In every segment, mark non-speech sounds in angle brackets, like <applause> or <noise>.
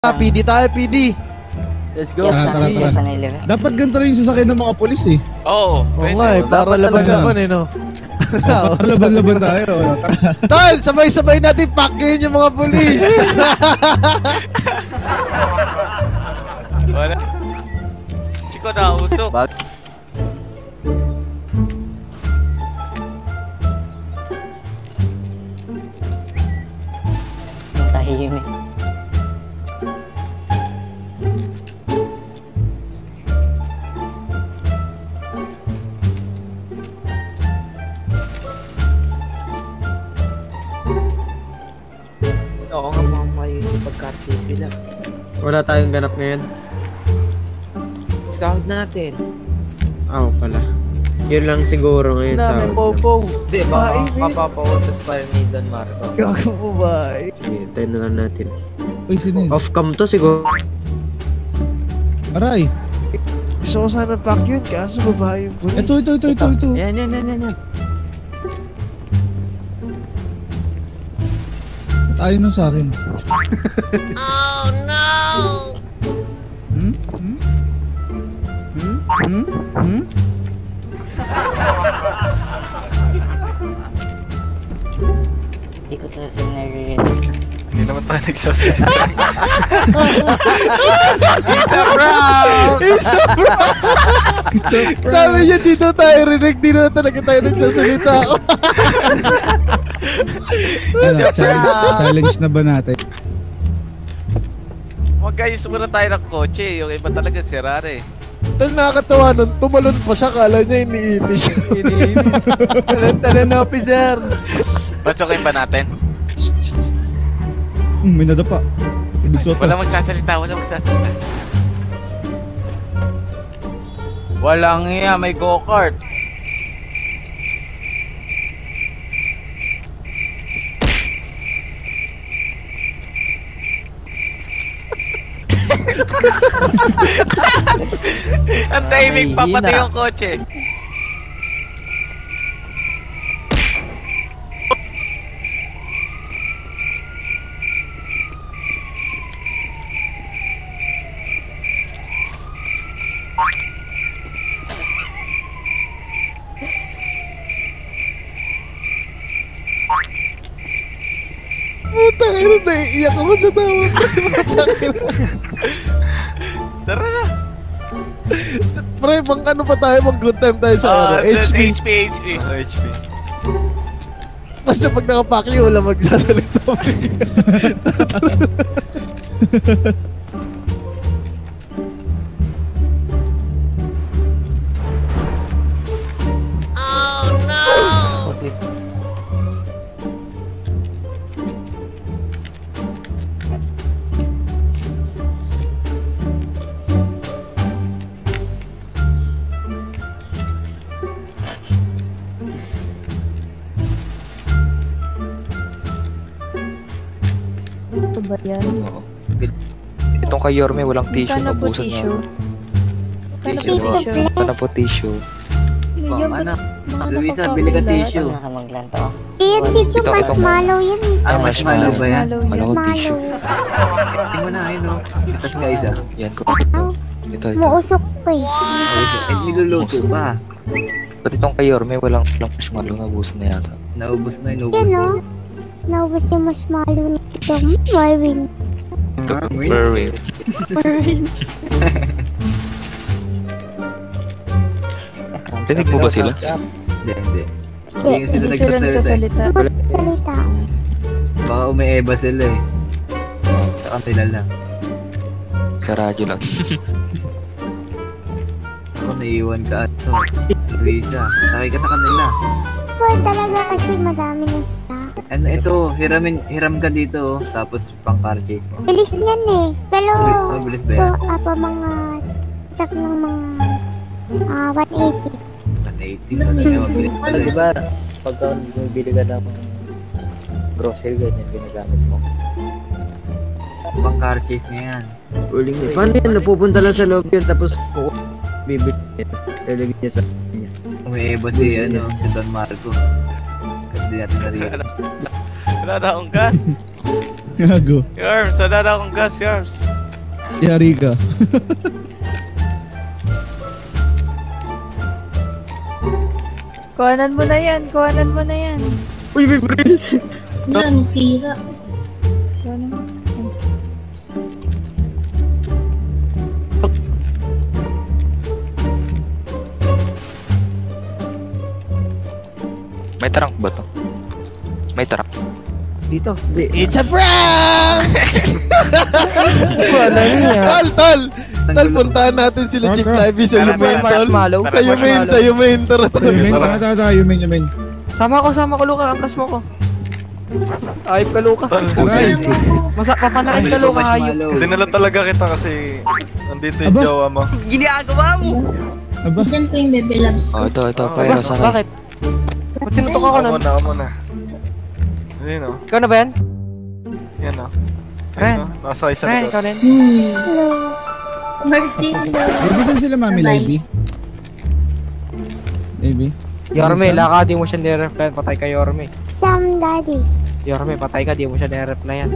Ah, PD tayo, PD. Let's go. Tara, tara, tara. Dapat ganito rin yung sasakyan ng mga polis eh. Oo. Oo pwede. nga eh, para Dapat laban-laban eh, no? Para <laughs> laban-laban tayo. Tol, sabay-sabay natin pakyain yung mga polis. <laughs> Wala. Chiko na Oo nga mga may pagkarte sila. Wala tayong ganap ngayon. Scout natin. Ah, Oo pala. Yun lang siguro ngayon sa Namin, outcome. Popo. Hindi, baka mapapautos pa rin ni Don Marco. Gago mo ba? Sige, tayo na lang natin. Uy, sino yun? Off cam to siguro. Aray. Gusto ko sana pakyan, kaso babae yung polis. Ito, ito, ito, ito, ito. Yan, yan, yan, yan, yan. Ayaw nun sa akin? Hmm? Hmm? Hmm? Hmm? Hmm? Hindi ko to sa naririnig. Hindi naman tayo nagsasalita. Sabi niya, dito tayo rinig, dito talaga tayo nagsasalita. <laughs> Ano, challenge, challenge na ba natin? Magkayos muna tayo ng kotse. Yung iba talaga sira eh. Tol, nakakatawa nun, tumalon pa siya, kala niya iniiti siya. Iniinis. Talan-talan officer. Pasukin ba natin? Hmm, may nadapa. Ibig Wala magsasalita, wala magsasalita. Walang iya, may go-kart. Ang timing pa pati Mahihina. yung kotse. Na, naiiyak ako sa tawa ko. <laughs> Tara na. Pre, mang ano pa tayo, mang good time tayo sa ano, Ah, HP. HP, HP. HP. Kasi pag nakapakyo, wala magsasalita. <laughs> ba yan? Itong kay Yorme, walang tissue. Magkano po Mabusan niya. tissue? Magkano po Tissue. tissue? Magkano po tissue? Medyo Ma'am, anak. Luisa, bili ka tissue. Na ka maglanto. Yan, tissue Ito, ito. marshmallow yan eh. Ah, marshmallow ba yan? Marshmallow tissue. Tingnan mo na, ayun o. Tapos nga isa. Yan ko. Ito. Ito, ito. Muusok ko eh. Eh, niluluto pa. Pati itong kay Yorme, walang, walang marshmallow na busan na yata. Naubos na, inubos Yan na. o. Naubos yung marshmallow nito. Marvin. Merwin? Berwin. Rinig <laughs> mo ba sila? Hindi, hindi. Hindi Hindi. sila Hindi sila nagsasalita eh. nagsasalita. Salita. Baka umieba sila eh. Sa kanila lang. Sa radyo lang. Ako naiiwan ka ano. Luisa, sakay ka sa kanila. Boy, talaga kasi madami na sila. Ano ito, hiramin, hiram ka dito oh. Tapos pang car chase mo. Bilis niyan eh. Pero, Bilis- oh, bilis ba ito, yan? apa mga, tak ng mga, ah, 180. 180 na lang yung mabilis pala eh. Diba, pagka bumibili ka ng grocery, ganyan ginagamit mo. Pang car chase niya yan. Uling niya. Paano yan? Napupunta lang sa loob yun tapos kuku- bibig niya. Lalagyan niya sa kanya. Umiiba si ano, si Don Marco. Kasi di natin narinig. <laughs> Wala na akong gas. Gago. Yarms, wala na akong gas, Yarms. Yari ka. <laughs> Kuhanan mo na yan, kuhanan mo na yan. Uy, may baril! Kuhanan mo. May trunk ba to? May trunk. Dito. It's a prank! Wala niya. Tol, tol! Tol, puntahan natin sila Chief Tara, Lively sa Yumain, tol. Sa Yumain, sa Yumain, tara, tol. Yumin, tara, tara, tara, Yumin, Yumin. Sama ko, sama ko, Luka. Angkas mo ko. Ayop ka, Luka. Aray. Masa, papanain ka, Luka. Hayop. Dinala talaga kita kasi nandito yung jowa mo. Aba, Oh, ito, ito. Pero sa akin. Bakit? Ba't tinutok ako Ako nun? muna, ako muna. Ayun o. Ikaw na ba yan? Yan o. Ren. Ayun o. Nakasakay sa Ren, ikaw rin. baby, saan sila Mami Libby? Baby? Yorme, laka, di mo siya nire-reply. Patay ka, Yorme. Sam Daddy. Yorme, patay ka, di mo siya nire-replyan.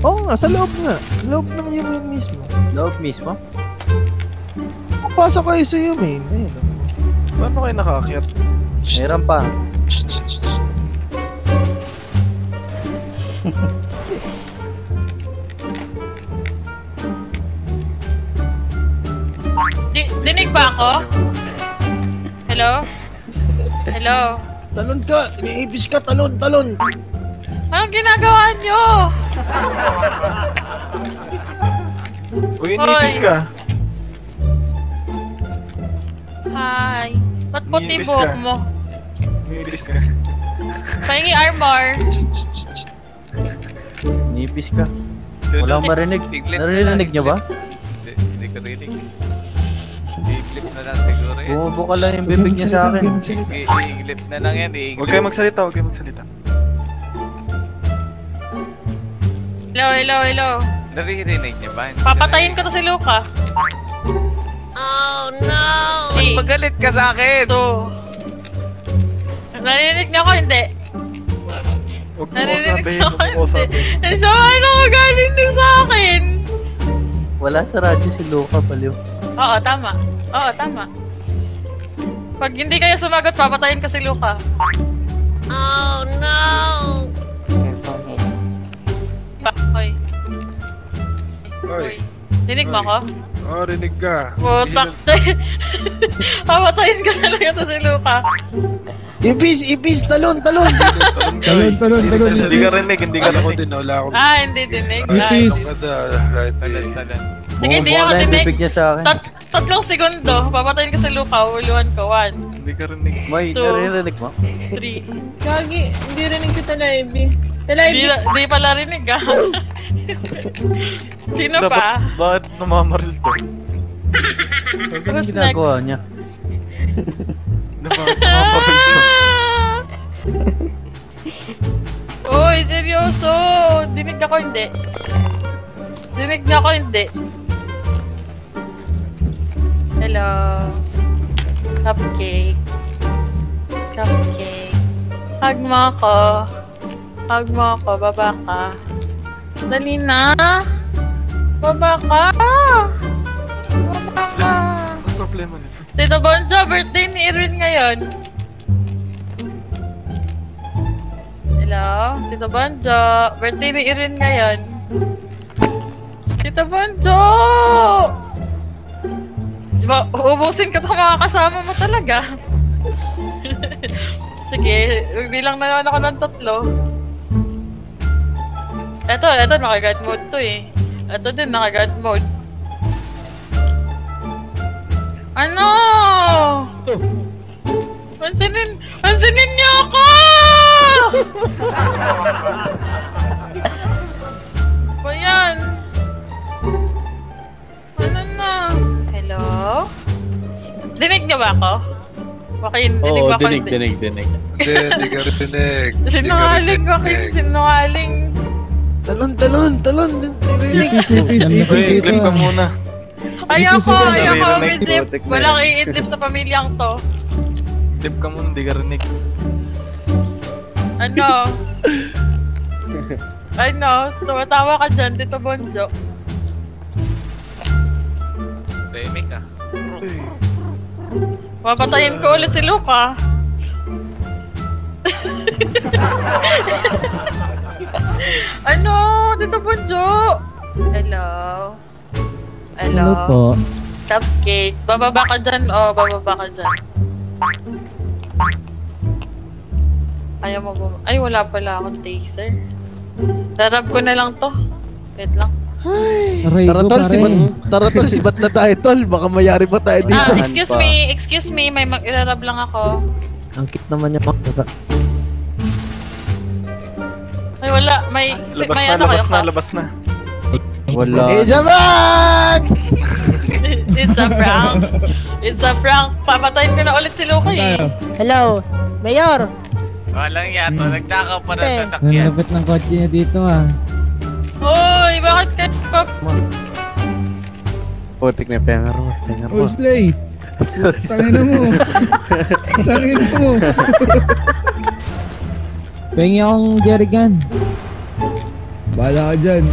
Oo nga, sa loob nga. Loob ng Yumain mismo. Loob mismo? Pasok kayo sa Yumain. Ayun o. Paano kayo nakaakyat? Meron pa. Di- dinig ba ako? Hello? Hello? Talon ka! Iniibis ka! Talon! Talon! Anong ginagawa nyo? Uy, inipis Hoy. ka. Hi. Ba't puti Nipis buhok ka. mo? Inipis ka. Pahingi armor. Nipis ka. Walang marinig. Iglip Narinig niyo ba? Hindi, hindi ko rinig. I-glip na lang siguro yan. Bumubo ka lang yung bibig niya sa akin. I- I-glip na lang yan. Huwag kayo magsalita, huwag kayo magsalita. Hello, hello, hello. Naririnig niya ba? Papatayin ko to si Luca. Oh no! Hey. Magalit ka sa akin! To. Narinig niyo ako, hindi. Huwag mo Narinig ako, huwag mo hindi. usapin. Eh, sama na magaling din sa akin. Wala sa radyo si Luca, baliw. Oo, tama. Oo, tama. Pag hindi kayo sumagot, papatayin ko si Luca. Ba, hoy. Hoy. Dinig mo ako? Oh, rinig ka. Putak te. <laughs> Papatayin ka na lang ito si Luca. Ibis! Ibis! Talon! Talon! <laughs> Talon, talon, talon. Hindi ka rinig, hindi ka rinig. din, wala akong Ah, hindi dinig. Ipis. right Tagal, tagal. Sige, hindi ako dinig. sa. Tat tatlong segundo. Papatayin ko si Luca. Uluan ko. One, Hindi ka rinig. May naririnig mo? three. Gagi, hindi rinig kita live. Di, di pala rinig ah. <laughs> <laughs> Sino Dapat, pa? bakit namamaril to? Who's next? niya? <laughs> Bakit namamaril to? <laughs> Uy, seryoso! Dinig ako hindi. Dinig na ako hindi. Hello. Cupcake. Cupcake. Hug mo ako. Hug mo ako. Baba ka. Dali na. Baba ka. Baba ka. Ano problema nito? Tito Bonjo, birthday ni Irwin ngayon. Hello? Tito Bonjo, birthday ni Irwin ngayon. Tito Bonjo! Diba, uubusin ka itong mga kasama mo talaga. <laughs> Sige, bilang na naman ako ng tatlo. Eto, eto, naka-guard mode to eh. Eto din, naka-guard mode. Ano? Pansinin, pansinin niyo ako! ba yan? Ano na? Hello? Dinig niyo ba ako? Baka yun, dinig Oo, ba ako? dinig, Hindi. dinig, dinig. Hindi, hindi ka rinig. Sinungaling, bakit sinungaling? Talon! Talon! Talon! Rinig! Ipis, ipis, Uy, ipis iglip dito. ka muna. Ayoko, ayoko, naririnig. midlip. Putik na Walang iidlip sa pamilyang to. Iglip ka muna, hindi ka rinig. Ano? I know, tumatawa ka dyan, Tito Bonjo. Tahimik ah. Papatayin ko ulit si Luca. <laughs> ano, Tito Bonjo? Hello? Hello? Cupcake. Bababa ka dyan, oh, bababa ka dyan. Ayaw mo ba? Ay, wala pala akong taser. Darab ko na lang to. Wait lang. Tara tol, si Bat, tara tol, si Bat na tayo tol. Baka mayari pa tayo dito. Ah, excuse me, excuse me, may mag-irarab lang ako. Ang cute naman yung mga Ay, wala. May, Labas may na, ano labas kayo, na, labas na. Wala. Eh, Jamang! <laughs> It's a prank. It's a prank. Papatayin ko na ulit si Luca eh. Hello, Mayor! Walang yato, nagtakaw pa na sa sakyan. ng kotse niya dito ah. Hoy, bakit ka pap... Putik na pengar mo. Pengar Oh, Slay! <laughs> Tangina mo! <laughs> Tangina mo! Pengi akong jerrycan. Bahala ka dyan.